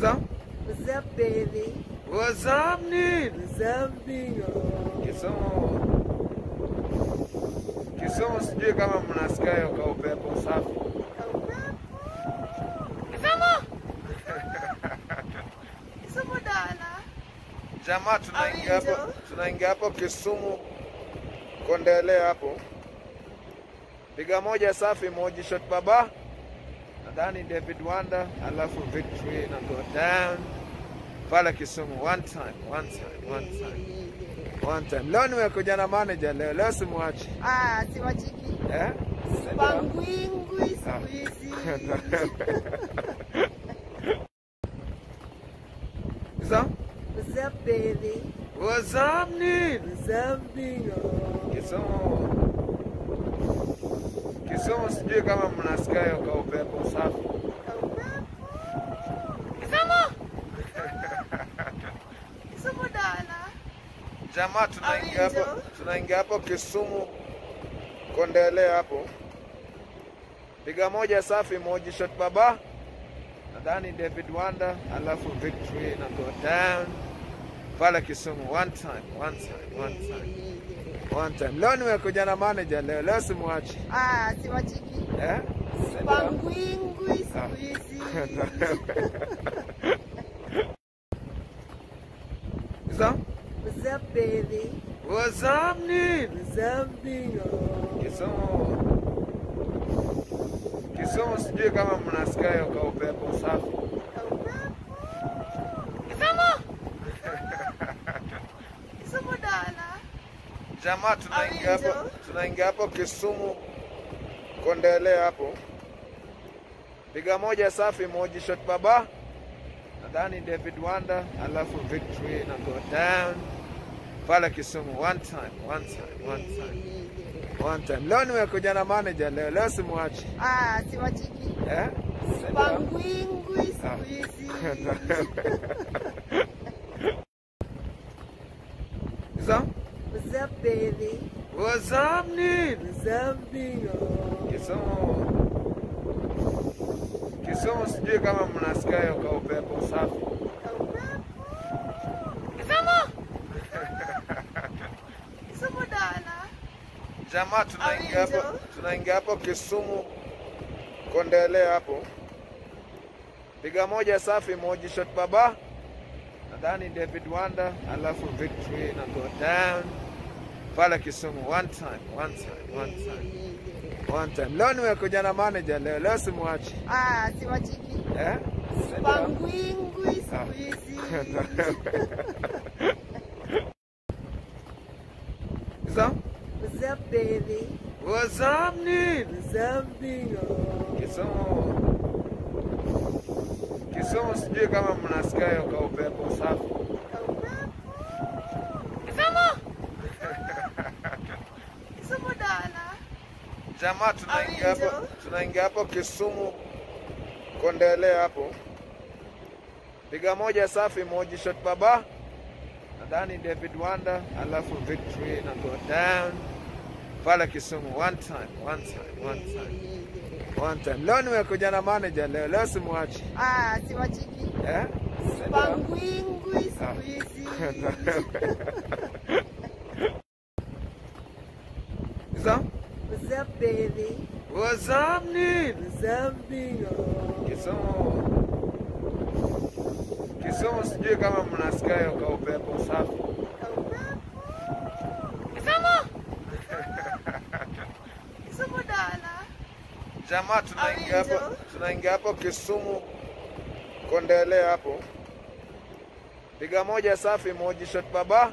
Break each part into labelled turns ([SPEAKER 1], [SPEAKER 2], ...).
[SPEAKER 1] So,
[SPEAKER 2] What's up, baby?
[SPEAKER 1] what's up?
[SPEAKER 2] What's up, bingo?
[SPEAKER 1] Kisumu. Kisumu sijui kama mnasikia hiyo ka upepo safi.
[SPEAKER 2] Kisomo dala.
[SPEAKER 1] Jamaa tunaingia hapo, tunaingia hapo Kisumu Kondele hapo. Piga moja safi, moji shot baba. Nadhani David Wanda, alafu victory na go down pale Kisumu one time, one time, one time, one time. Leo nimekuja na manager leo, leo simwachi
[SPEAKER 2] Ah, siwachiki.
[SPEAKER 1] eh?
[SPEAKER 2] Pangwingwi siku hizi.
[SPEAKER 1] So,
[SPEAKER 2] What's up, baby?
[SPEAKER 1] what's up, Nid?
[SPEAKER 2] What's up, bingo?
[SPEAKER 1] Kisumu. Kisumu sijui kama mnasikia ka upepo safi. Jamaa tunaingia hapo, tunaingia hapo Kisumu Kondele hapo. Piga moja safi, moji shot baba. Nadhani David Wanda, alafu victory na go down pale Kisumu one time, one time, one time, one time. Leo nimekuja na manager leo, leo simwachi
[SPEAKER 2] Ah, siwachiki.
[SPEAKER 1] eh?
[SPEAKER 2] Pangwingwi siku hizi.
[SPEAKER 1] So,
[SPEAKER 2] What's up, baby?
[SPEAKER 1] what's up, Nid?
[SPEAKER 2] What's up, bingo?
[SPEAKER 1] Kisomo. Kisomo sijui kama mnasikia hiyo ka upepo safi.
[SPEAKER 2] Kisumu dala.
[SPEAKER 1] Jamaa tunaingia hapo, tunaingia hapo Kisumu Kondele hapo. Piga moja safi, moji shot baba. Nadhani David Wanda, alafu victory na go down pale Kisumu one time, one time, one time, one time. Leo nimekuja na manager leo, leo simwachi
[SPEAKER 2] Ah, siwachiki.
[SPEAKER 1] eh?
[SPEAKER 2] Pangwingwi siku hizi. Up, baby?
[SPEAKER 1] what's up, Nid?
[SPEAKER 2] What's up, bingo?
[SPEAKER 1] Sijui kama mnasikia hiyo ka upepo safi.
[SPEAKER 2] Dala.
[SPEAKER 1] Jamaa tunaingia hapo, tunaingia hapo Kisumu Kondele hapo. Piga moja safi, moji shot baba. Nadhani David Wanda, alafu victory na go down pale Kisumu one time, one time, one time, one time. Leo nimekuja na manager leo, leo simwachi
[SPEAKER 2] Ah, siwachiki.
[SPEAKER 1] eh?
[SPEAKER 2] Pangwingwi siku hizi.
[SPEAKER 1] up?
[SPEAKER 2] What's up, baby?
[SPEAKER 1] what's up, Nin?
[SPEAKER 2] What's up, bingo?
[SPEAKER 1] Kisumu. Kisumu sijui kama mnasikia hiyo ka upepo safi.
[SPEAKER 2] Kisumu dala.
[SPEAKER 1] Jamaa tunaingia hapo, tunaingia hapo Kisumu Kondele hapo. Piga moja safi, moji shot baba. Nadhani David Wanda, alafu victory na go down pale Kisumu one time, one time, one time, one time. Leo nimekuja na manager leo, leo simwachi
[SPEAKER 2] Ah, siwachiki.
[SPEAKER 1] eh?
[SPEAKER 2] Pangwingwi siku hizi.
[SPEAKER 1] So,
[SPEAKER 2] What's up, baby?
[SPEAKER 1] what's up, Nid?
[SPEAKER 2] What's up, bingo?
[SPEAKER 1] Kisumu. Kisomo sijui kama mnasikia hiyo ka upepo safi.
[SPEAKER 2] Kisomo dala.
[SPEAKER 1] Jamaa tunaingia hapo, tunaingia hapo Kisumu Kondele hapo. Piga moja safi, moji shot baba.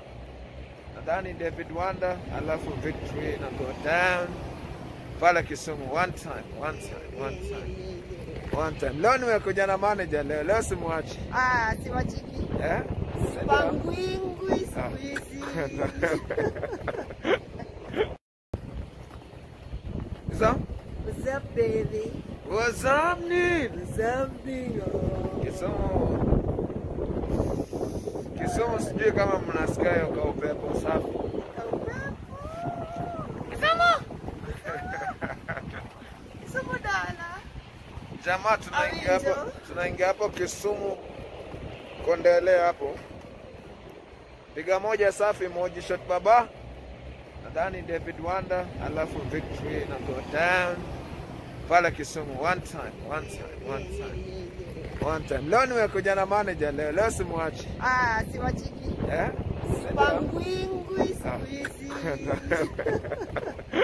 [SPEAKER 1] Nadhani David Wanda, alafu victory na go down pale Kisumu one time, one time, one time, one time. Leo nimekuja na manager leo, leo simwachi
[SPEAKER 2] Ah, siwachi.
[SPEAKER 1] eh?
[SPEAKER 2] Sipangwingwi siku hizi.
[SPEAKER 1] So,
[SPEAKER 2] What's up, baby?
[SPEAKER 1] what's up, Nid?
[SPEAKER 2] What's up, bingo?
[SPEAKER 1] Kisumu. Kisumu sijui kama mnasikia hiyo ka upepo safi.
[SPEAKER 2] Kisumu dala.
[SPEAKER 1] Jamaa tunaingia hapo, tunaingia hapo Kisumu Kondele hapo, piga moja safi, moji shot baba, nadhani David Wanda, alafu victory na go down pale Kisumu. One time, one time, one time, one time. Leo nimekuja na manager leo, leo simwachi
[SPEAKER 2] Ah, siwachiki.
[SPEAKER 1] eh?
[SPEAKER 2] Sipangwingwi siku hizi.